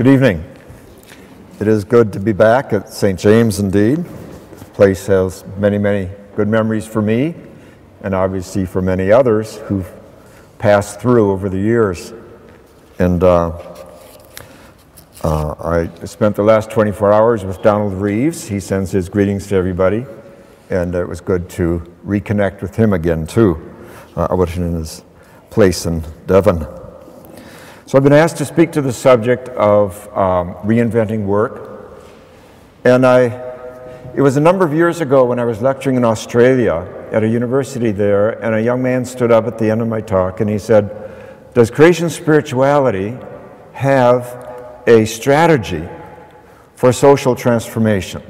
Good evening. It is good to be back at St. James indeed. The place has many, many good memories for me and obviously for many others who've passed through over the years. And uh, uh, I spent the last 24 hours with Donald Reeves. He sends his greetings to everybody. And it was good to reconnect with him again, too. Uh, I was in his place in Devon. So I've been asked to speak to the subject of um, reinventing work. And I, it was a number of years ago when I was lecturing in Australia at a university there, and a young man stood up at the end of my talk and he said, Does creation spirituality have a strategy for social transformation?